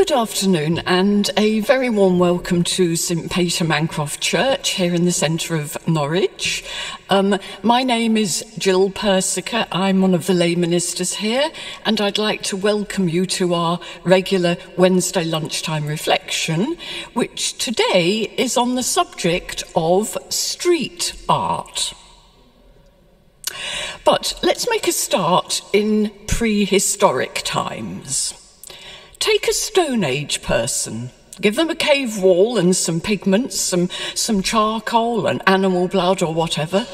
Good afternoon, and a very warm welcome to St Peter Mancroft Church here in the centre of Norwich. Um, my name is Gill Persicke. I'm one of the lay ministers here, and I'd like to welcome you to our regular Wednesday lunchtime reflection, which today is on the subject of street art. But let's make a start in prehistoric times. Take a Stone Age person, give them a cave wall and some pigments, some, some charcoal and animal blood or whatever,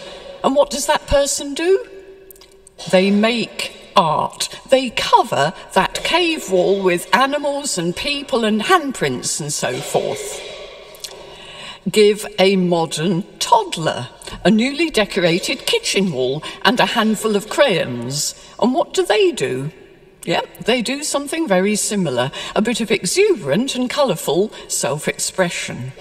and what does that person do? They make art. They cover that cave wall with animals and people and handprints and so forth. Give a modern toddler a newly decorated kitchen wall and a handful of crayons, and what do they do? Yep, they do something very similar a bit of exuberant and colourful self expression.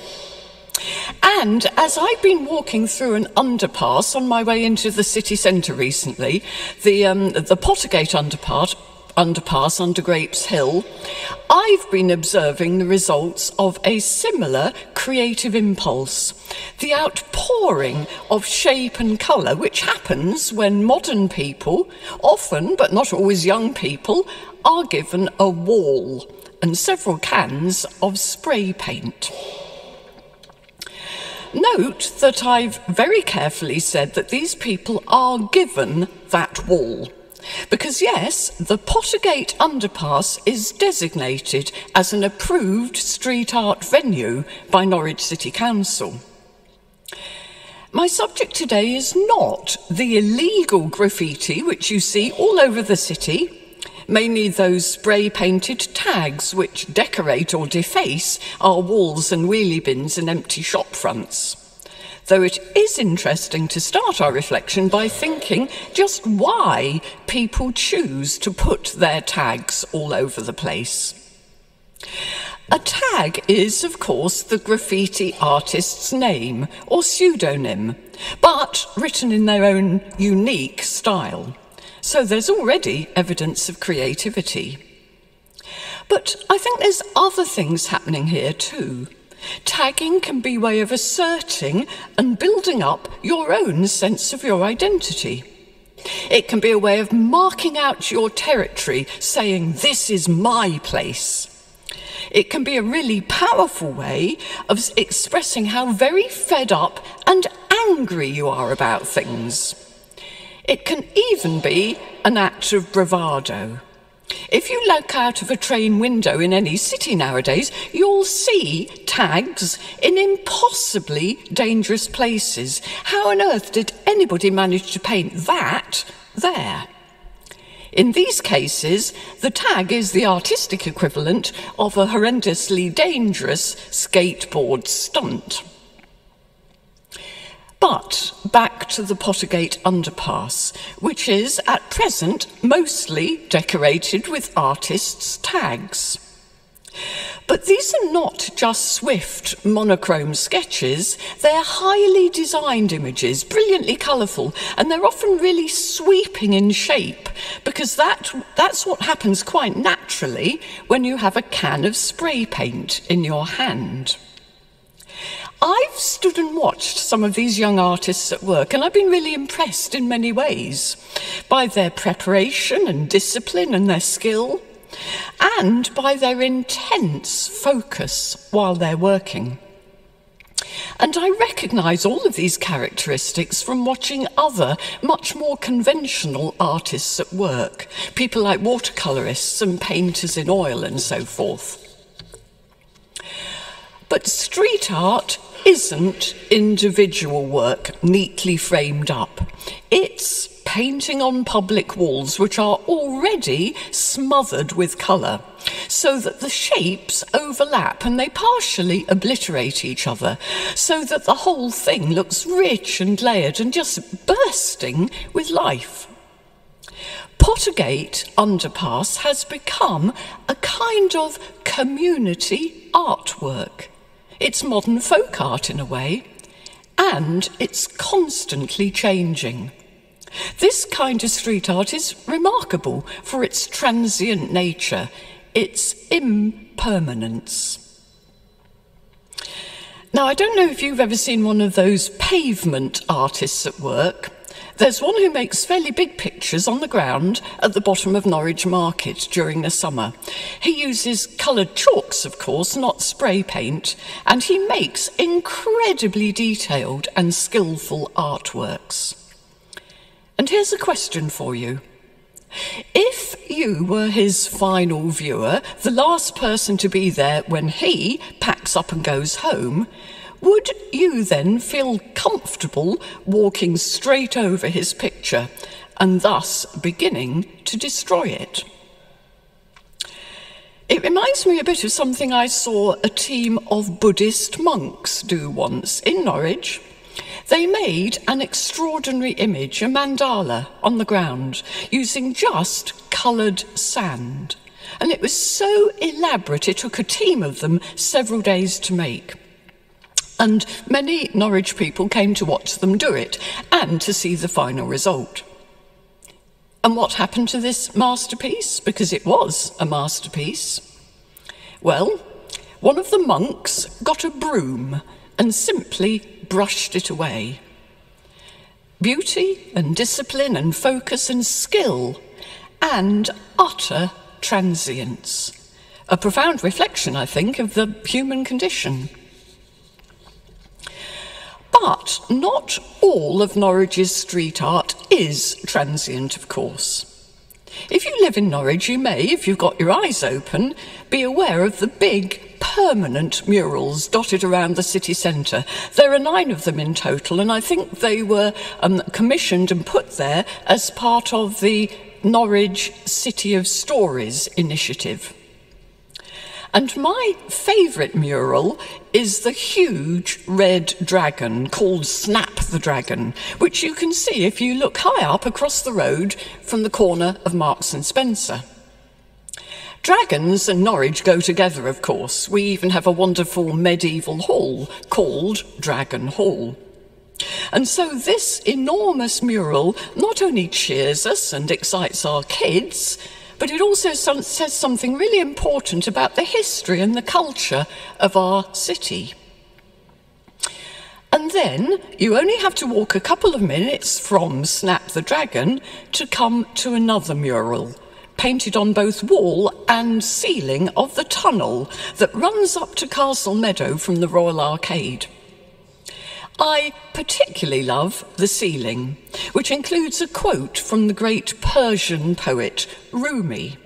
And as I've been walking through an underpass on my way into the city centre recently, the, um, the Pottergate underpass, underpass under Grapes Hill, I've been observing the results of a similar creative impulse. The outpouring of shape and colour, which happens when modern people, often but not always young people, are given a wall and several cans of spray paint. Note that I've very carefully said that these people are given that wall. Because, yes, the Pottergate underpass is designated as an approved street art venue by Norwich City Council. My subject today is not the illegal graffiti which you see all over the city, mainly those spray painted tags which decorate or deface our walls and wheelie bins and empty shop fronts though it is interesting to start our reflection by thinking just why people choose to put their tags all over the place. A tag is, of course, the graffiti artist's name or pseudonym, but written in their own unique style. So there's already evidence of creativity. But I think there's other things happening here too. Tagging can be a way of asserting and building up your own sense of your identity. It can be a way of marking out your territory, saying, This is my place. It can be a really powerful way of expressing how very fed up and angry you are about things. It can even be an act of bravado. If you look out of a train window in any city nowadays, you'll see tags in impossibly dangerous places. How on earth did anybody manage to paint that there? In these cases, the tag is the artistic equivalent of a horrendously dangerous skateboard stunt. But back to the Pottergate underpass, which is at present mostly decorated with artists' tags. But these are not just swift monochrome sketches, they're highly designed images, brilliantly colourful, and they're often really sweeping in shape because that, that's what happens quite naturally when you have a can of spray paint in your hand. I've stood and watched some of these young artists at work, and I've been really impressed in many ways by their preparation and discipline and their skill, and by their intense focus while they're working. And I recognise all of these characteristics from watching other, much more conventional artists at work, people like watercolourists and painters in oil and so forth. But street art isn't individual work neatly framed up. It's painting on public walls which are already smothered with colour so that the shapes overlap and they partially obliterate each other so that the whole thing looks rich and layered and just bursting with life. Pottergate Underpass has become a kind of community artwork. It's modern folk art in a way, and it's constantly changing. This kind of street art is remarkable for its transient nature. its impermanence. Now, I don't know if you've ever seen one of those pavement artists at work. There's one who makes fairly big pictures on the ground at the bottom of Norwich Market during the summer. He uses coloured chalks, of course, not spray paint, and he makes incredibly detailed and skillful artworks. And here's a question for you. If you were his final viewer, the last person to be there when he packs up and goes home, would you then feel comfortable walking straight over his picture and thus beginning to destroy it? It reminds me a bit of something I saw a team of Buddhist monks do once in Norwich. They made an extraordinary image, a mandala, on the ground using just coloured sand. And it was so elaborate, it took a team of them several days to make. And many Norwich people came to watch them do it and to see the final result. And what happened to this masterpiece? Because it was a masterpiece. Well, one of the monks got a broom and simply brushed it away. Beauty and discipline and focus and skill and utter transience. A profound reflection, I think, of the human condition. But not all of Norwich's street art is transient, of course. If you live in Norwich, you may, if you've got your eyes open, be aware of the big permanent murals dotted around the city centre. There are nine of them in total, and I think they were um, commissioned and put there as part of the Norwich City of Stories initiative. And my favourite mural is the huge red dragon called Snap the Dragon, which you can see if you look high up across the road from the corner of Marks and Spencer. Dragons and Norwich go together, of course. We even have a wonderful medieval hall called Dragon Hall. And so this enormous mural not only cheers us and excites our kids, but it also says something really important about the history and the culture of our city. And then you only have to walk a couple of minutes from Snap the Dragon to come to another mural, painted on both wall and ceiling of the tunnel that runs up to Castle Meadow from the Royal Arcade. I particularly love the ceiling, which includes a quote from the great Persian poet Rumi.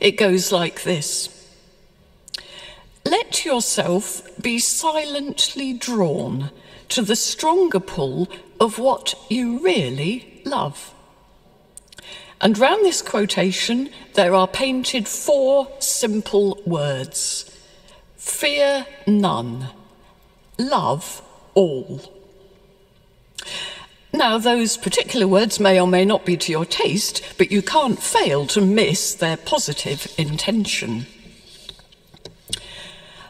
It goes like this Let yourself be silently drawn to the stronger pull of what you really love. And round this quotation, there are painted four simple words Fear none, love all. Now, those particular words may or may not be to your taste, but you can't fail to miss their positive intention.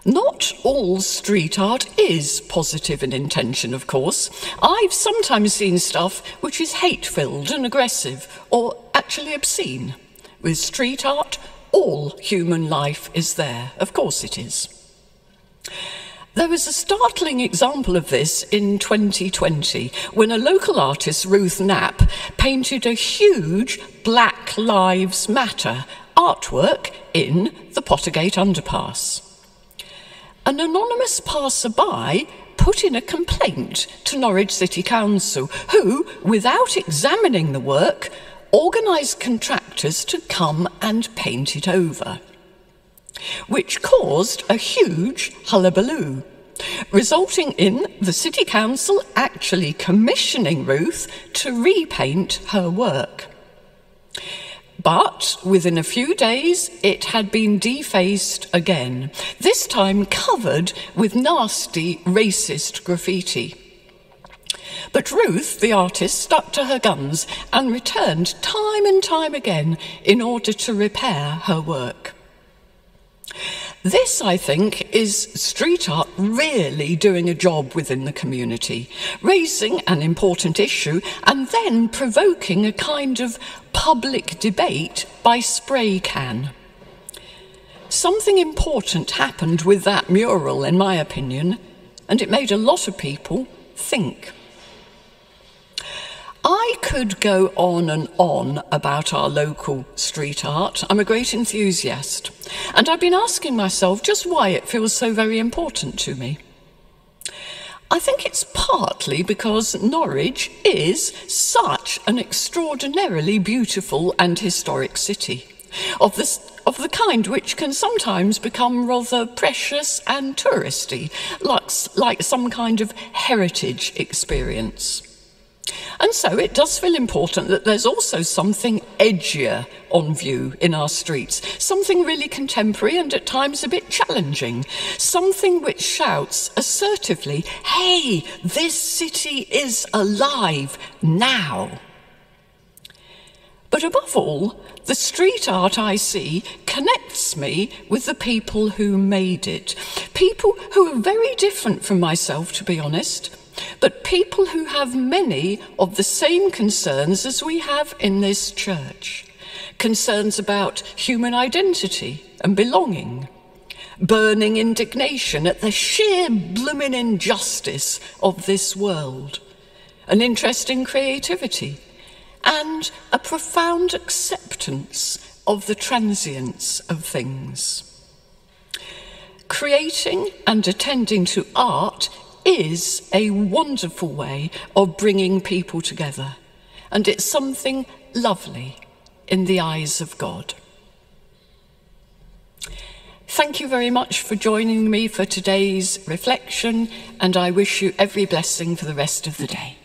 Not all street art is positive in intention, of course. I've sometimes seen stuff which is hate filled and aggressive, or actually obscene. With street art, all human life is there. Of course it is. There was a startling example of this in 2020 when a local artist, Ruth Knapp, painted a huge Black Lives Matter artwork in the Pottergate underpass. An anonymous passerby put in a complaint to Norwich City Council, who, without examining the work, organised contractors to come and paint it over which caused a huge hullabaloo, resulting in the City Council actually commissioning Ruth to repaint her work. But within a few days, it had been defaced again, this time covered with nasty racist graffiti. But Ruth, the artist, stuck to her guns and returned time and time again in order to repair her work. This, I think, is street art really doing a job within the community, raising an important issue and then provoking a kind of public debate by spray can. something important happened with that mural, in my opinion, and it made a lot of people think. I could go on and on about our local street art. I'm a great enthusiast. And I've been asking myself just why it feels so very important to me. I think it's partly because Norwich is such an extraordinarily beautiful and historic city, of the, of the kind which can sometimes become rather precious and touristy, like, like some kind of heritage experience. And so it does feel important that there's also something edgier on view in our streets, something really contemporary and at times a bit challenging, something which shouts assertively, hey, this city is alive now. But above all, the street art I see connects me with the people who made it. People who are very different from myself, to be honest but people who have many of the same concerns as we have in this church concerns about human identity and belonging, burning indignation at the sheer blooming injustice of this world, an interest in creativity, and a profound acceptance of the transience of things. Creating and attending to art is a wonderful way of bringing people together, and it's something lovely in the eyes of God. Thank you very much for joining me for today's reflection, and I wish you every blessing for the rest of the day.